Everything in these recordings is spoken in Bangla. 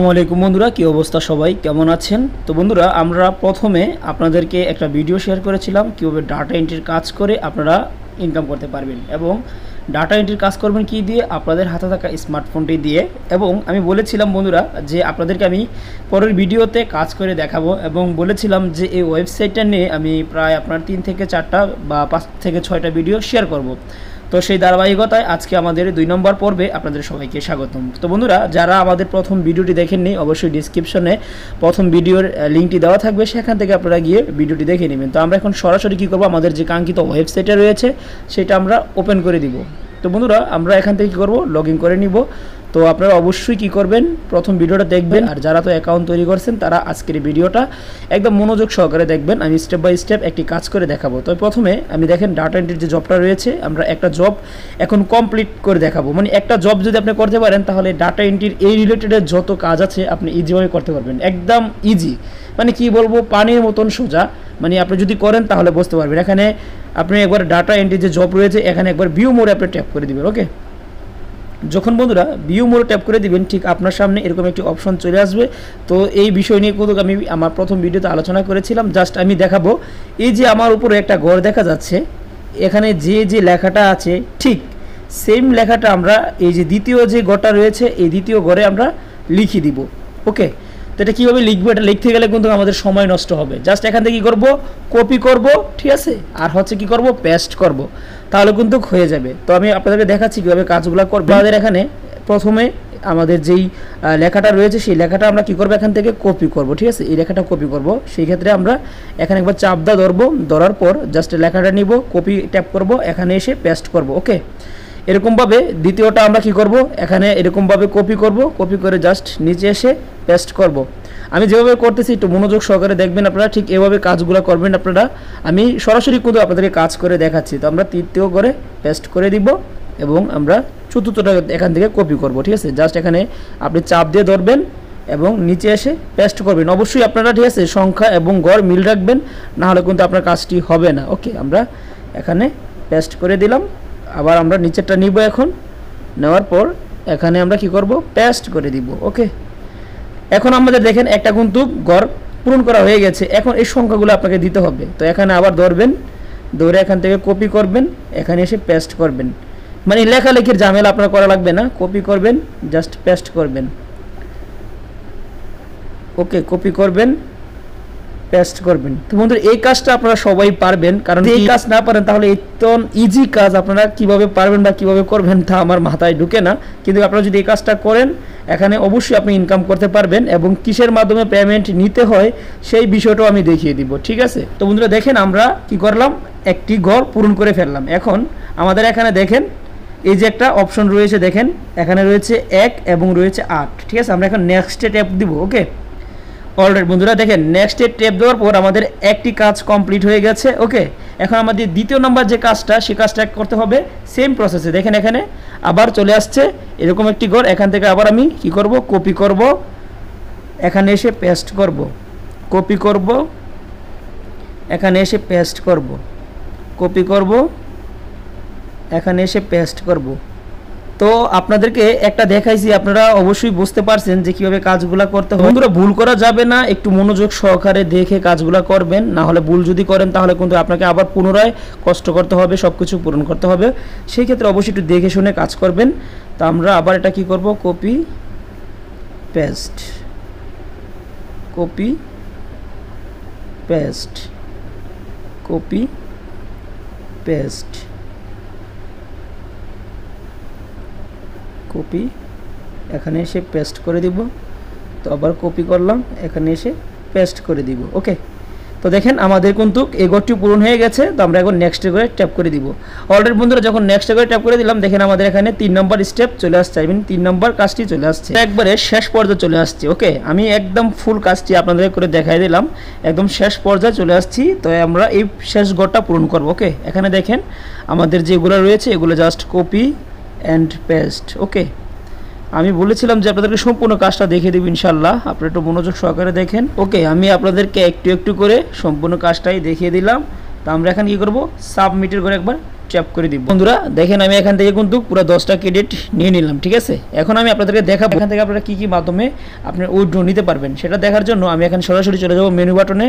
আসসালামু আলাইকুম বন্ধুরা, কী অবস্থা সবাই? কেমন আছেন? তো বন্ধুরা, আমরা প্রথমে আপনাদেরকে একটা ভিডিও শেয়ার করেছিলাম, কীভাবে ডাটা এন্ট্রির কাজ করে আপনারা ইনকাম করতে পারবেন এবং ডাটা এন্ট্রির কাজ করবেন কি দিয়ে? আপনাদের হাতে থাকা স্মার্টফোনটি দিয়ে। এবং আমি বলেছিলাম বন্ধুরা যে আপনাদেরকে আমি পরের ভিডিওতে কাজ করে দেখাবো এবং বলেছিলাম যে এই ওয়েবসাইটটা নিয়ে আমি প্রায় আপনার তিন থেকে চারটা বা পাঁচ থেকে ছয়টা ভিডিও শেয়ার করব। তো সেই ধারাবাহিকতায় আজকে আমাদের দুই নম্বর পর্বে আপনাদের সবাইকে স্বাগতম। তো বন্ধুরা, যারা আমাদের প্রথম ভিডিওটি দেখেননি, অবশ্যই ডিসক্রিপশনে প্রথম ভিডিওর লিঙ্কটি দেওয়া থাকবে, সেখান থেকে আপনারা গিয়ে ভিডিওটি দেখে নেবেন। তো আমরা এখন সরাসরি কী করব? আমাদের যে কাঙ্ক্ষিত ওয়েবসাইটে রয়েছে, সেটা আমরা ওপেন করে দিব। তো বন্ধুরা, আমরা এখান থেকে কী করব? লগ করে নিব। তো আপনারা অবশ্যই কি করবেন? প্রথম ভিডিওটা দেখবেন আর যারা তো অ্যাকাউন্ট তৈরি করছেন তারা আজকের ভিডিওটা একদম মনোযোগ সহকারে দেখবেন। আমি স্টেপ বাই স্টেপ একটি কাজ করে দেখাবো। তো প্রথমে আমি দেখেন ডাটা এন্ট্রির যে জবটা রয়েছে আমরা একটা জব এখন কমপ্লিট করে দেখাবো। মানে একটা জব যদি আপনি করতে পারেন তাহলে ডাটা এন্ট্রির এই রিলেটেডের যত কাজ আছে আপনি ইজিভাবে করতে পারবেন। একদম ইজি মানে কি বলব? পানির মতন সোজা। মানে আপনি যদি করেন তাহলে বুঝতে পারবেন। এখানে আপনি একবার ডাটা এন্ট্রির যে জব রয়েছে এখানে একবার ভিউ মোড়ে আপনি ট্যাপ করে দিবেন ওকে যখন বন্ধুরা ভিউ মোড়ে ট্যাপ করে দিবেন, ঠিক আপনার সামনে এরকম একটি অপশন চলে আসবে। তো এই বিষয় নিয়ে কিন্তু আমি আমার প্রথম ভিডিওতে আলোচনা করেছিলাম। জাস্ট আমি দেখাবো। এই যে আমার উপরে একটা ঘর দেখা যাচ্ছে, এখানে যে যে লেখাটা আছে, ঠিক সেম লেখাটা আমরা এই যে দ্বিতীয় যে ঘরটা রয়েছে, এই দ্বিতীয় ঘরে আমরা লিখে দিব। ওকে তো এটা কীভাবে লিখব? এটা লিখতে গেলে কিন্তু আমাদের সময় নষ্ট হবে। জাস্ট এখান থেকে কী করব? কপি করব, ঠিক আছে? আর হচ্ছে কি করব? পেস্ট করব। তাহলে কিন্তু হয়ে যাবে। তো আমি আপনাদেরকে দেখাচ্ছি কীভাবে কাজগুলো করব। আমাদের এখানে প্রথমে আমাদের যেই লেখাটা রয়েছে, সেই লেখাটা আমরা কী করব? এখান থেকে কপি করব, ঠিক আছে? এই লেখাটা কপি করব। সেই ক্ষেত্রে আমরা এখানে একবার চাপ দা ধরবো। ধরার পর জাস্ট লেখাটা নিব কপি ট্যাপ করব, এখানে এসে পেস্ট করব ওকে এরকমভাবে দ্বিতীয়টা আমরা কি করব? এখানে এরকমভাবে কপি করব কপি করে জাস্ট নিচে এসে পেস্ট করব। আমি যেভাবে করতেছি একটু মনোযোগ সহকারে দেখবেন আপনারা, ঠিক এভাবে কাজগুলো করবেন আপনারা। আমি সরাসরি কিন্তু আপনাদেরকে কাজ করে দেখাচ্ছি। তো আমরা তৃতীয় করে পেস্ট করে দিব এবং আমরা চতুর্থটা এখান থেকে কপি করব, ঠিক আছে? জাস্ট এখানে আপনি চাপ দিয়ে ধরবেন এবং নিচে এসে পেস্ট করবেন। অবশ্যই আপনারা, ঠিক আছে, সংখ্যা এবং গড় মিল রাখবেন না হলে কিন্তু আপনার কাজটি হবে না। ওকে আমরা এখানে পেস্ট করে দিলাম। আবার আমরা নিচেরটা নিব এখন। নেওয়ার পর এখানে আমরা কি করব? পেস্ট করে দিব ওকে এখন আমাদের দেখেন একটা কিন্তু গড় পূরণ করা হয়ে গেছে। এখন এই সংখ্যাগুলো আপনাকে দিতে হবে। তো এখানে আবার ধরবেন, ধরে এখান থেকে কপি করবেন, এখানে এসে পেস্ট করবেন। মানে লেখালেখির ঝামেলা আপনার করা লাগবে না। কপি করবেন জাস্ট পেস্ট করবেন। ওকে কপি করবেন। পেস্ট করবেন। তো বন্ধুরা এই কাজটা আপনারা সবাই পারবেন কারণ এই কাজ না পারেন তাহলে একদম ইজি কাজ আপনারা কীভাবে পারবেন বা কীভাবে করবেন তা আমার মাথায় ঢুকে না। কিন্তু আপনারা যদি এই কাজটা করেন এখানে অবশ্যই আপনি ইনকাম করতে পারবেন এবং কিসের মাধ্যমে পেমেন্ট নিতে হয় সেই বিষয়টাও আমি দেখিয়ে দিব ঠিক আছে? তো বন্ধুরা দেখেন আমরা কি করলাম? একটি ঘর পূরণ করে ফেললাম। এখন আমাদের এখানে দেখেন এই যে একটা অপশন রয়েছে দেখেন এখানে রয়েছে এক এবং রয়েছে আট ঠিক আছে? আমরা এখন নেক্সটে ট্যাপ দিব ওকে অলরেড বন্ধুরা, দেখেন নেক্সটে টেপ দেওয়ার পর আমাদের একটি কাজ কমপ্লিট হয়ে গেছে ওকে এখন আমাদের দ্বিতীয় নাম্বার যে কাজটা, সে কাজটা করতে হবে সেম প্রসেসে দেখেন এখানে, আবার চলে আসছে, এরকম একটি ঘর এখান থেকে আবার আমি কি করব? কপি করব। এখানে এসে পেস্ট করব। কপি করব। এখানে এসে পেস্ট করব। কপি করব। এখানে এসে পেস্ট করব। তো আপনাদেরকে একটা দেখাইছি, আপনারা অবশ্যই বুঝতে পারছেন যে কীভাবে কাজগুলো করতে হবে বন্ধুরা, ভুল করা যাবে না, একটু মনোযোগ সহকারে দেখে কাজগুলো করবেন, না হলে ভুল যদি করেন তাহলে কিন্তু আপনাকে আবার পুনরায় কষ্ট করতে হবে সব কিছু পূরণ করতে হবে। সেই ক্ষেত্রে অবশ্যই একটু দেখে শুনে কাজ করবেন। তো আমরা আবার এটা কি করব? Copy paste copy paste copy paste copy এখানে এসে পেস্ট করে দিব। তো আবার কপি করলাম, এখানে এসে পেস্ট করে দিব ওকে তো দেখেন আমাদের কিন্তু এই ঘরটি পূরণ হয়ে গেছে, তো আমরা এখন নেক্সট করে ট্যাপ করে দিব। অলরেডি বন্ধুরা, যখন নেক্সট করে ট্যাপ করে দিলাম, দেখেন আমাদের এখানে তিন নম্বর স্টেপ চলে আসছে আই মিন তিন নম্বর কাজটি চলে আসছে। একবারে শেষ পর্যায়ে চলে আসছে ওকে আমি একদম ফুল কাজটি আপনাদের করে দেখাই দিলাম, একদম শেষ পর্যায়ে চলে আসছি, তো আমরা এই শেষ ঘরটা পূরণ করব ওকে এখানে দেখেন আমাদের যেগুলো রয়েছে, এগুলো just copy and paste okay আমি বলেছিলাম যে আপনাদেরকে সম্পূর্ণ কাজটা দেখে দেব ইনশাল্লাহ আপনারা একটু মনোযোগ সহকারে দেখেন। ওকে আমি আপনাদেরকে একটু একটু করে সম্পূর্ণ কাজটাই দেখিয়ে দিলাম। তা আমরা এখন কী করব? সাবমিটের করে একবার ট্যাপ করে দিব। বন্ধুরা, দেখেন আমি এখান থেকে কিন্তু পুরো দশটা ক্রেডিট নিয়ে নিলাম, ঠিক আছে? এখন আমি আপনাদেরকে দেখাবো এখান থেকে আপনারা কী কী মাধ্যমে আপনি উইথড্র নিতে পারবেন। সেটা দেখার জন্য আমি এখানে সরাসরি চলে যাব মেনু বাটনে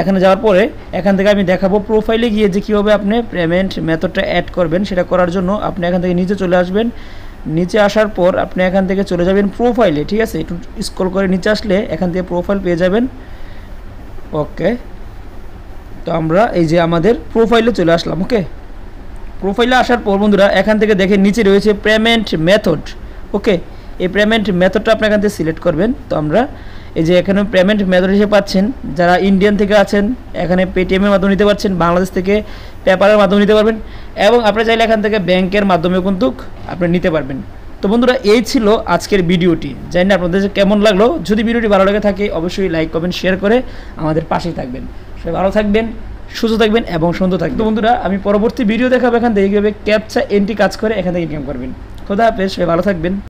এখানে যাওয়ার পরে এখান থেকে আমি দেখাবো প্রোফাইলে গিয়ে যে কীভাবে আপনি পেমেন্ট মেথডটা অ্যাড করবেন, সেটা করার জন্য আপনি এখান থেকে নিচে চলে আসবেন। নিচে আসার পর আপনি এখান থেকে চলে যাবেন প্রোফাইলে ঠিক আছে? একটু স্ক্রল করে নিচে আসলে এখান থেকে প্রোফাইল পেয়ে যাবেন। ওকে তো আমরা এই যে আমাদের প্রোফাইলে চলে আসলাম ওকে প্রোফাইলে আসার পর বন্ধুরা, এখান থেকে দেখে নিচে রয়েছে পেমেন্ট মেথড। ওকে এই পেমেন্ট মেথডটা আপনি এখান থেকে সিলেক্ট করবেন। তো আমরা এই যে এখানে পেমেন্ট মেথড হিসেবে পাচ্ছেন, যারা ইন্ডিয়ান থেকে আছেন, এখানে পেটিএমের মাধ্যমে নিতে পারছেন, বাংলাদেশ থেকে পেপারের মাধ্যমে নিতে পারবেন, এবং আপনি চাইলে এখান থেকে ব্যাংকের মাধ্যমে কিন্তু আপনি নিতে পারবেন। তো বন্ধুরা, এই ছিল আজকের ভিডিওটি। জানি না আপনাদের কেমন লাগল। যদি ভিডিওটি ভালো লাগে থাকে, অবশ্যই লাইক কমেন্ট শেয়ার করে আমাদের পাশেই থাকবেন। সবাই ভালো থাকবেন। সুস্থ থাকবেন এবং সুন্দর থাকবেন। তো বন্ধুরা, আমি পরবর্তী ভিডিও দেখাবো এখান থেকে। কীভাবে ক্যাপচা এন্ট্রি কাজ করে এখান থেকে ইনকাম করবেন। খোদা হাফেজ, সবাই ভালো থাকবেন।